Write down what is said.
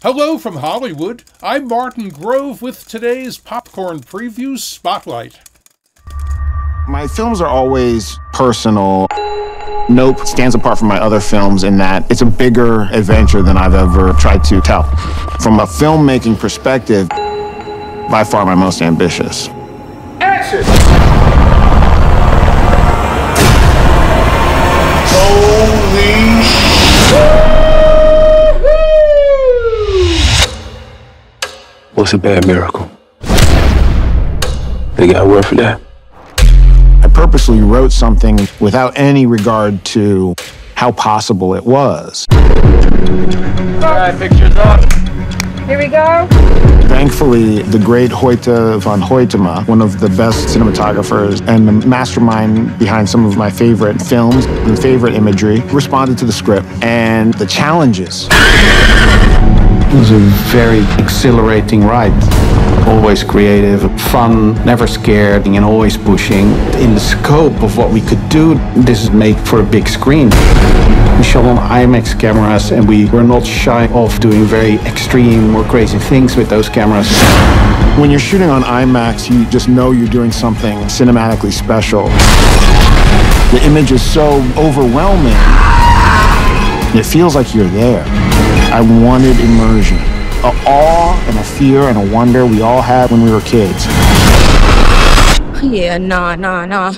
Hello from Hollywood. I'm Martin Grove with today's Popcorn Preview Spotlight. My films are always personal. Nope stands apart from my other films in that it's a bigger adventure than I've ever tried to tell. From a filmmaking perspective, by far my most ambitious. Action! What's a bad miracle? They got a word for that. I purposely wrote something without any regard to how possible it was. All right, pictures up. Here we go. Thankfully, the great Hoyte van Hoytema, one of the best cinematographers and the mastermind behind some of my favorite films and favorite imagery, responded to the script and the challenges. It was a very exhilarating ride. Always creative, fun, never scared, and always pushing. In the scope of what we could do, this is made for a big screen. We shot on IMAX cameras and we were not shy of doing very extreme or crazy things with those cameras. When you're shooting on IMAX, you just know you're doing something cinematically special. The image is so overwhelming, it feels like you're there. I wanted immersion. A awe and a fear and a wonder we all had when we were kids. Yeah, nah, nah, nah.